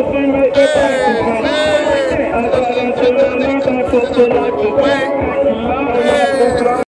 Hey, hey,